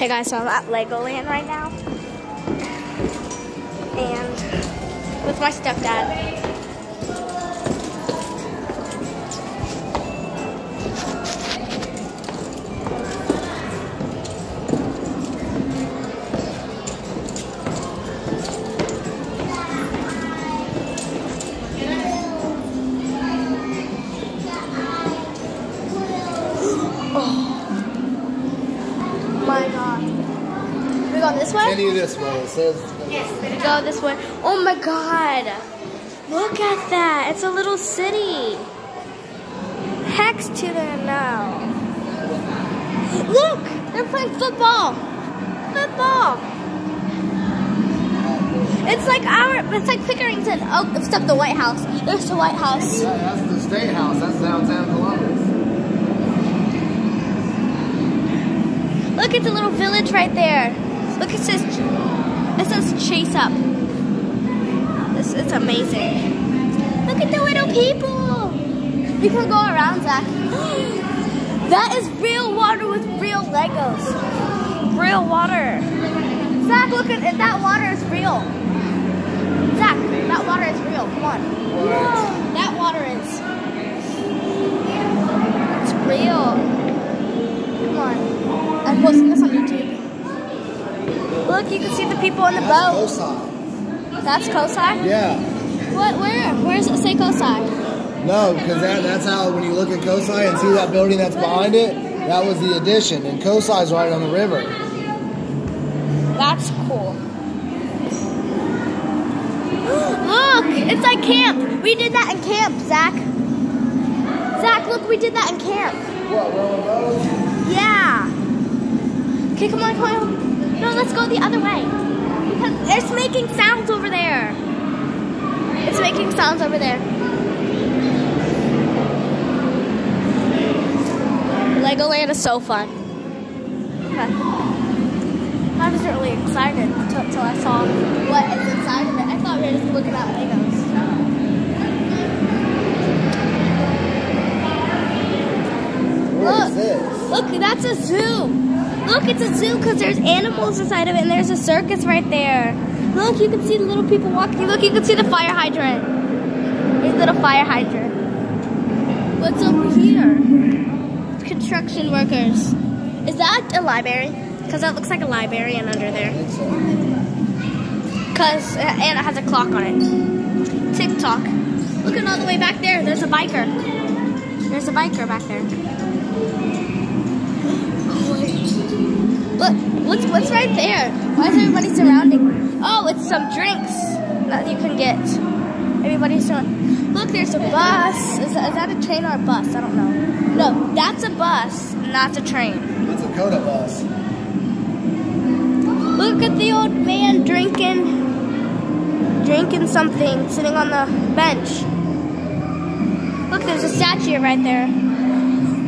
Hey guys, so I'm at Legoland right now. And with my stepdad. This way? Continue this way. It says. Go this way. Oh my god. Look at that. It's a little city. Hex to the no. Look! They're playing football. Football. It's like our, it's like Pickerington. Oh, except the White House. There's the White House. Yeah, that's the State House. That's downtown Columbus. Look, it's a little village right there. Look, it says, it says chase up. This it's amazing. Look at the little people. We can go around, Zach. That is real water with real Legos. Real water. Zach, look at it. That water is real. Zach, that water is real. Come on. What? That water is. It's real. Come on. I'm posting this on YouTube. Look, you can see the people on the That's boat. COSI. That's COSI? Yeah. What? Where? Where does it say COSI? No, because that, that's how when you look at COSI and see that building that's behind it, that was the addition. And COSI's right on the river. That's cool. Look, it's like camp. We did that in camp, Zach. Zach, look, we did that in camp. What? Yeah. Okay, come on, come on. No, let's go the other way. Because it's making sounds over there. It's making sounds over there. Legoland is so fun. Okay. I was really excited until I saw what is inside of it. I thought we were just looking at Legos. What is this? Look, that's a zoo. Look, it's a zoo because there's animals inside of it and there's a circus right there. Look, you can see the little people walking. Look, you can see the fire hydrant. There's a little fire hydrant. What's over here? Construction workers. Is that a library? Because that looks like a librarian under there. Because, uh, and it has a clock on it. TikTok. Looking all the way back there, there's a biker. There's a biker back there. Look, what's what's right there? Why is everybody surrounding? Oh, it's some drinks that you can get. Everybody's surrounding. Look, there's a bus. Is that, is that a train or a bus? I don't know. No, that's a bus, not a train. It's a COTA bus. Look at the old man drinking, drinking something, sitting on the bench. Look, there's a statue right there.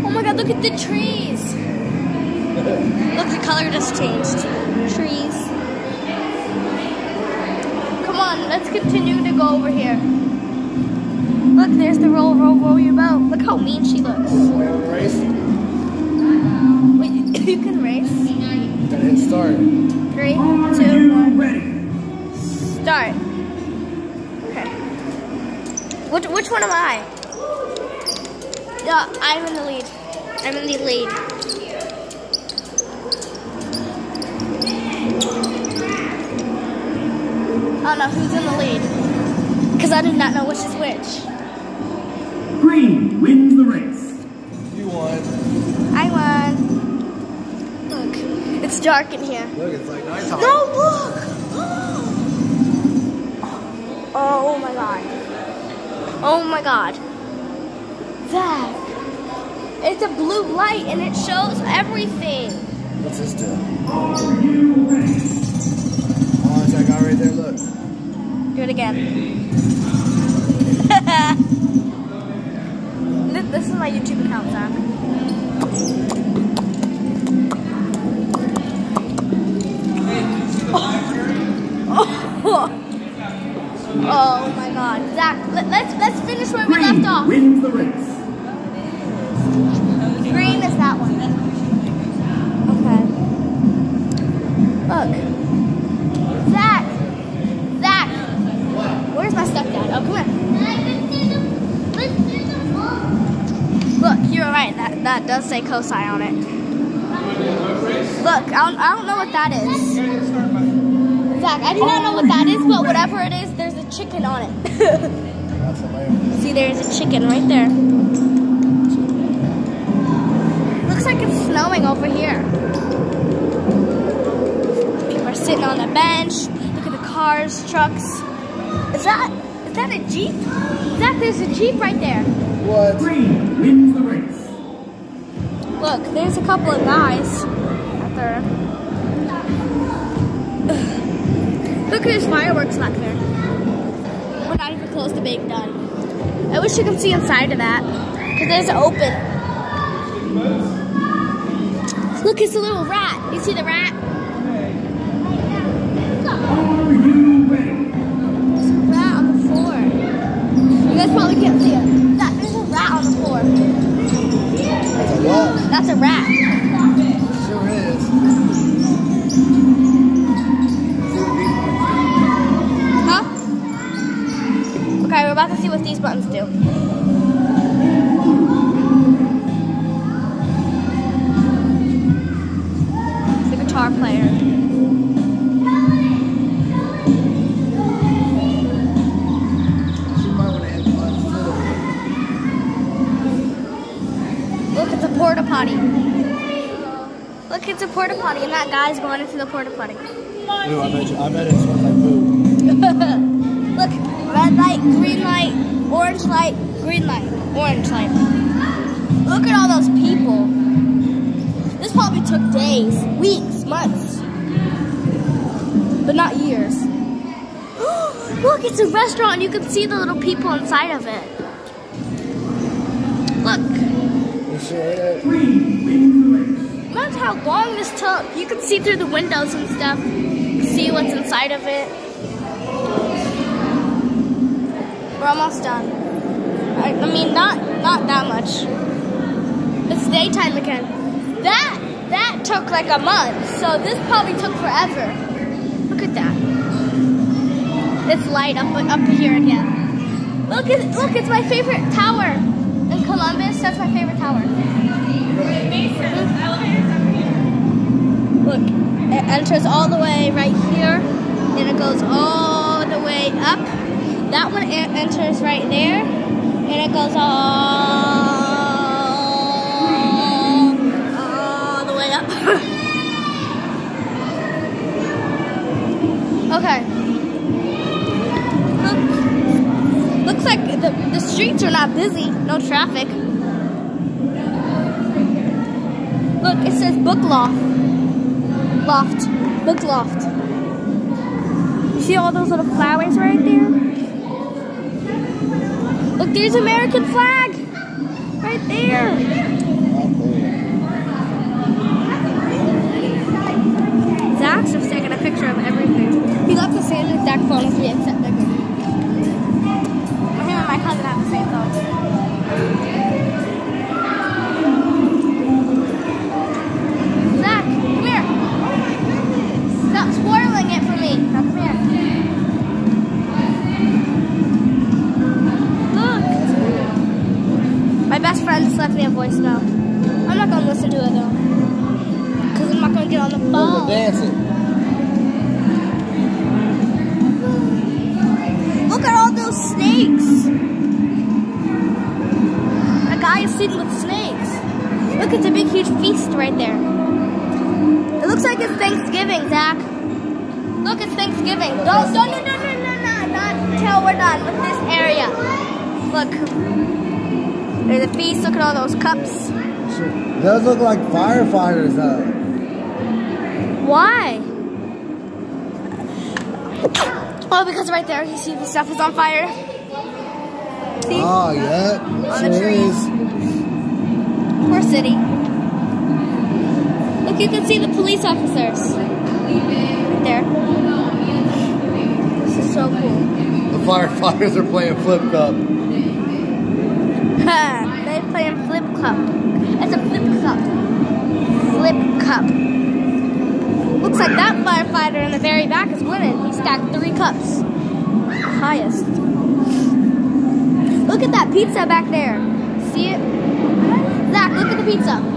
Oh my God! Look at the trees. Look, the color just changed. Trees. Come on, let's continue to go over here. Look, there's the roll, roll, roll your boat. Look how mean she looks. We have race. Wait, you can race. Gotta hit start. Three, two, one. Start. Okay. Which, which one am I? Yeah, I'm in the lead. I'm in the lead. I don't know who's in the lead. Because I do not know which is which. Green wins the race. You won. I won. Look, it's dark in here. Look, it's like nighttime. No, look! Oh my god. Oh my god. Zach. It's a blue light and it shows everything. What's this do? Oh, it's that guy right there. Look. Do it again. This- is my YouTube account, Zach. Oh my god. Zach, let, let's let's finish where we left off. wins the race. Say COSI on it. Look, I don't, I don't know what that is. Zach, I do not know what that is, but whatever it is, there's a chicken on it. See, there's a chicken right there. Looks like it's snowing over here. People are sitting on the bench. Look at the cars, trucks. Is that is that a jeep? Zach, there's a jeep right there. What? Green wins the race. Look, there's a couple of guys out there. Look his fireworks back there. We're not even close to being done. I wish you could see inside of that, because there's open. Look, it's a little rat. You see the rat? There's a rat on the floor. You guys probably can't see it. That, there's a rat on the floor. That's a rat. Sure is. Huh? Okay, we're about to see what these buttons do. Guitar player. A porta potty, and that guy's going into the porta potty. Ooh, I bet you, I bet it smells like poop. Look, red light, green light, orange light, green light, orange light. Look at all those people. This probably took days, weeks, months, but not years. Look, it's a restaurant and you can see the little people inside of it. Look, You sure is. Imagine how long this took. You can see through the windows and stuff, see what's inside of it. We're almost done. I, I mean, not not that much. It's daytime again. That that took like a month, so this probably took forever. Look at that. It's light up up here again. Look at look, it's my favorite tower in Columbus. That's my favorite tower. Look, it enters all the way right here, and it goes all the way up. That one enters right there, and it goes all, all the way up. okay. Look, looks like the, the streets are not busy, no traffic. Look, it says book loft. Loft. Book loft. You see all those little flowers right there? Look, there's American flag. Right there. Zach's just taking a picture of everything. He left the same exact phone as me except bigger. Him and my cousin have the same phone. Friend just left me a voicemail. I'm not gonna listen to it though. Because I'm not gonna get on the phone. at dancing. Look at all those snakes. A guy is sitting with snakes. Look, it's a big, huge feast right there. It looks like it's Thanksgiving, Zach. Look, it's Thanksgiving. Don't, don't, no, no, no, no, no, not until we're done with this area. Look. There's a feast. Look at all those cups. Those look like firefighters though. Why? Oh, because right there, you see the stuff is on fire. See? Ah, oh, yeah. On the Sure tree. is. Poor city. Look, you can see the police officers. Right there. This is so cool. The firefighters are playing flip cup. They're playing flip cup. It's a flip cup. Flip cup. Looks like that firefighter in the very back is winning. He stacked three cups. Highest. Look at that pizza back there. See it? Zach, look at the pizza.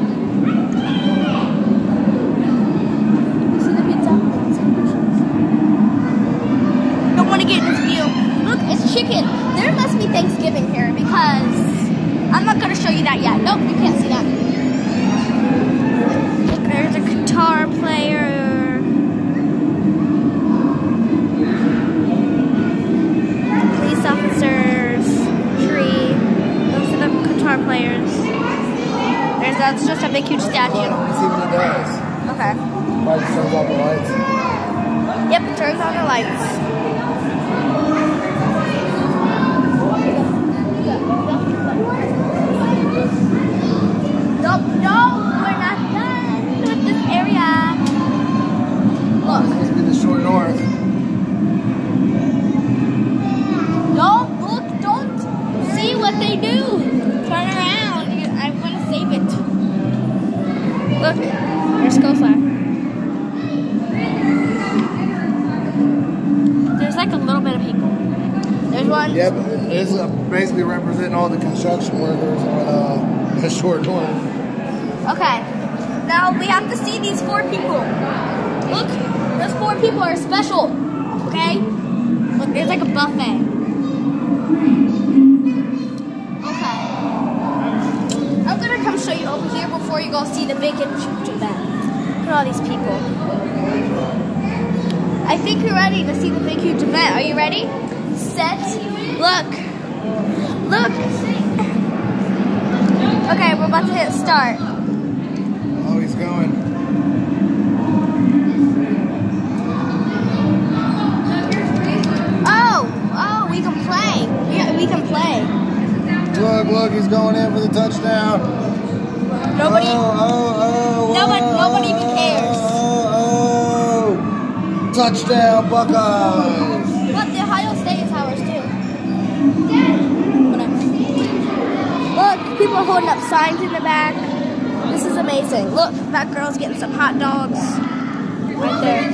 Like a buffet. Okay. I'm gonna come show you over here before you go see the big huge event. Look at all these people. I think you're ready to see the big huge event. Are you ready? Set. Look. Look. Okay, we're about to hit start. Look, look, he's going in for the touchdown. Nobody. Oh, oh, oh, Nobody- oh, nobody even oh, cares. Oh, oh, oh. Touchdown, Buckeyes. But the Ohio State is ours too. Whatever. Look, people are holding up signs in the back. This is amazing. Look, that girl's getting some hot dogs. Right there.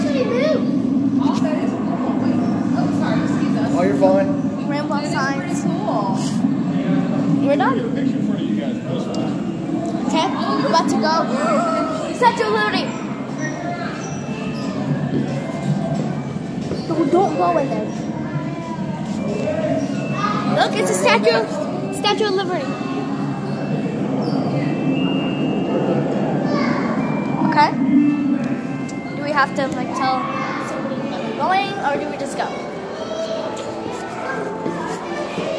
Oh, you're fine. Rainbow signs. We're done. Okay, we're about to go. Statue of Liberty. No, don't go in there. Look, it's a statue. Statue of Liberty. Okay. Do we have to like tell somebody where we're going, or do we just go?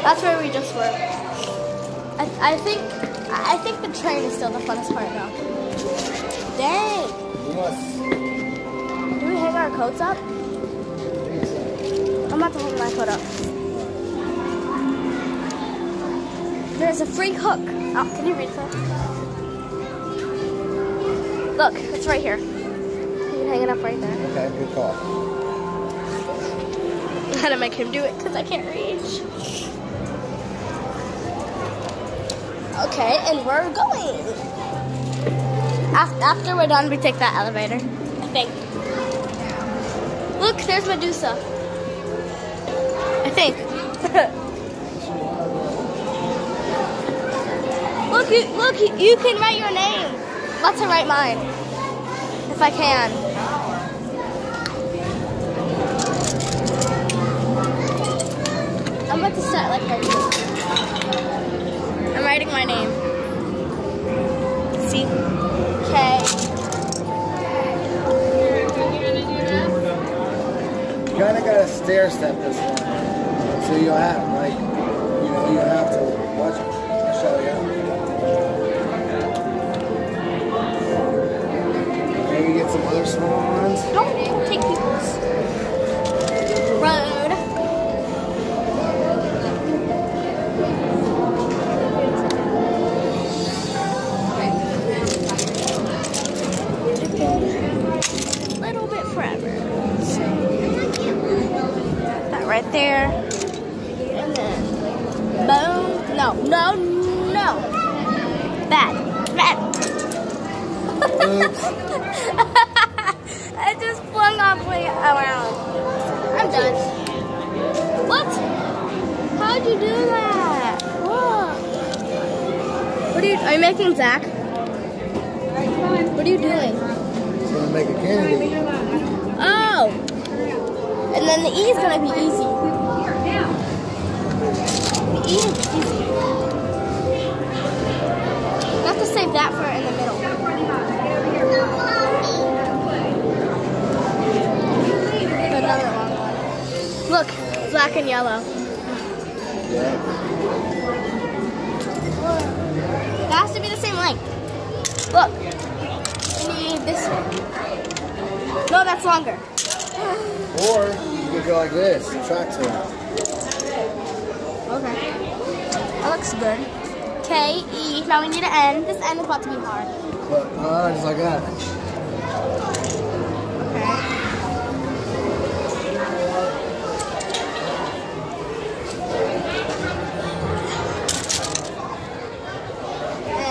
That's where we just were. I, I think I think the train is still the funnest part though. Dang. Must. Do we hang our coats up? I'm about to hang my coat up. There's a free hook. Oh, can you read that? Look, it's right here. You can hang it up right there. Okay, good call. I had to make him do it because I can't reach. Okay, and we're going. Af- After we're done, we take that elevator. I think. Look, there's Medusa. I think. look, you, look, you, can write your name. Let's write mine, if I can. I'm about to set like right writing my name. C K. You kind of got to stair step this one. So you'll have, like, you know, you have to watch it. I'll show you. Maybe get some other small ones. Don't take people's road. Flung around. I'm done. What? How'd you do that? Whoa. What are you? Are you making Zach? What are you doing? Going to make a Kennedy. Oh. And then the E is gonna be easy. The E is easy. Black and yellow. That has to be the same length. Look. You need this one. No, that's longer. Or you could go like this, track to it. Okay. That looks good. K, E. Now we need an N. This N is about to be hard. But uh, just like that. Okay.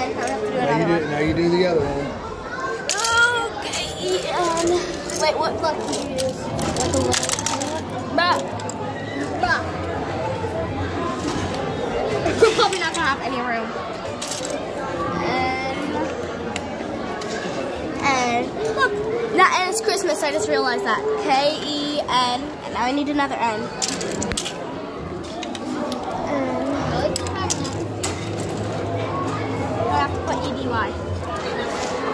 And I have to do Now another you do, do the other one. Okay, and wait, what block did you use? Like a little. Bah. Bah. Probably not gonna have any room. And look, that N is Christmas. I just realized that. K E N, and now I need another N. And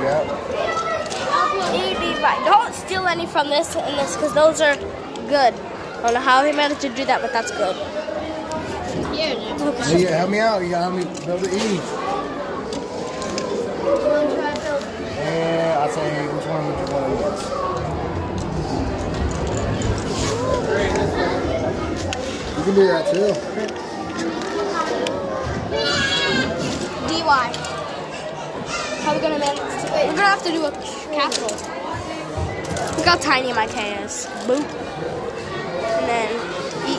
Yeah. Don't steal any from this and this because those are good. I don't know how he managed to do that, but that's good. Hey, yeah, help me out. You gotta help me build the E. And I'll tell you which one would you want to use. You can do that too. DY. How are we gonna manage we're gonna have to do a capital. Look how tiny my K is. Boop. And then E.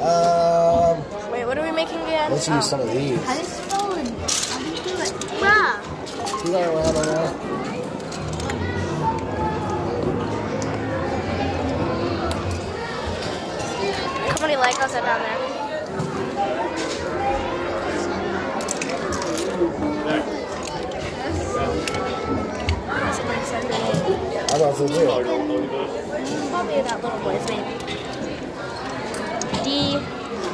Um, wait, what are we making again? let's Oh. use some of these. How do you spell it? How do you do it? Bruh. You got it right on there. How many Legos are down there? I thought so. Probably that little boy's name. D.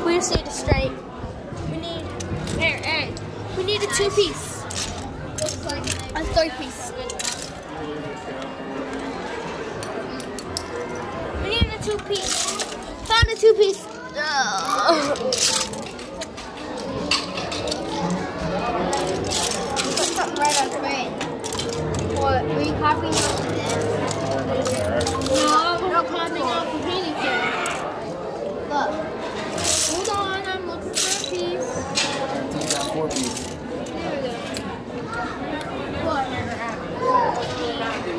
We just need a straight. We need. Hey, hey. We need a two piece. A three piece. We need a two piece. Found a two piece. Put something right on screen. What? Were you copying off of this? No, we're not copying off of anything. Look. Hold on, I'm looking for a piece. Four pieces. There we go. What?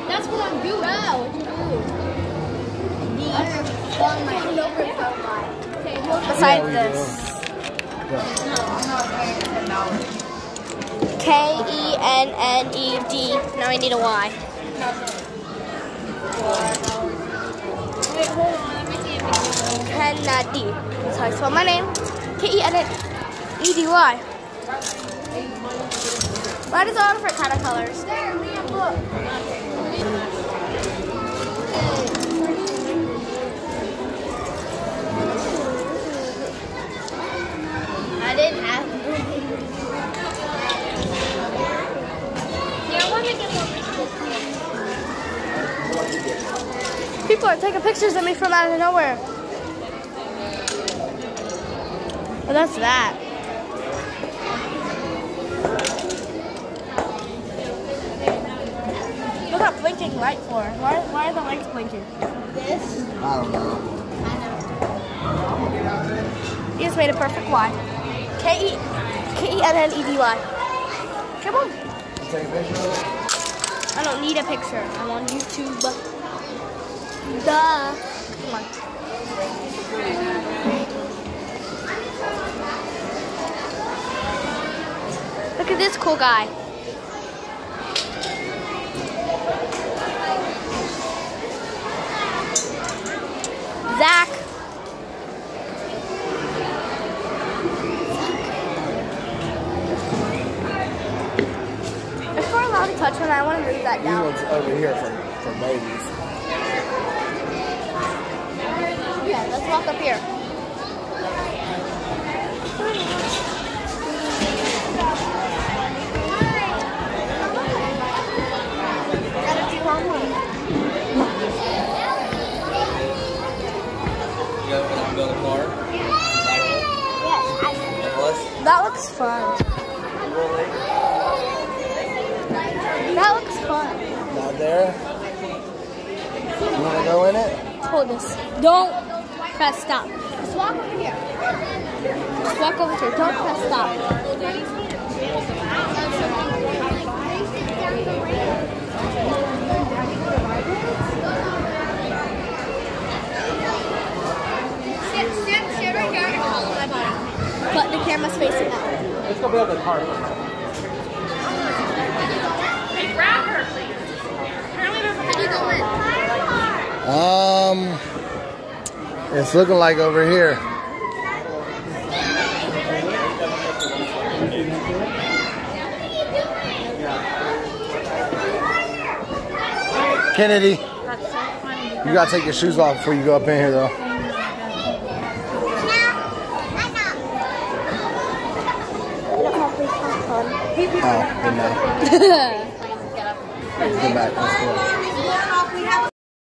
That's what I'm doing. Wow, what you do? Besides this. K E N N E D. Now I need a Y. Wait, hold on. Let me see if. That's how I spell my name. K E N N E D Y. Why does all different kind of colors? There. I didn't have Yeah, I want to get more pictures. People are taking pictures of me from out of nowhere. Well, that's that. What's that blinking light for? Why, why are the lights blinking? This? I don't know. You just made a perfect Y. K E K E N N E D Y. Come on. Take a picture of it. I don't need a picture. I'm on YouTube. Duh. Come on. Look at this cool guy. Zach. If we're allowed to touch one, I want to move that These down. ones over here for, for babies. Yeah, let's walk up here. Gotta do homework. You guys want to build a car? Yes, I- Nicholas? that looks fun. That looks fun. Not there. You wanna go in it? Hold this. Don't press stop. Just walk over here. Just walk over here. Don't press stop. Stand, stand, stand right here and hold my body. But the camera's facing up. Let's go build a cart. Hey, grab her, please. Apparently there's How do you go in? Um, it's looking like over here. Kennedy, you gotta take your shoes off before you go up in here, though. Oh. Go back.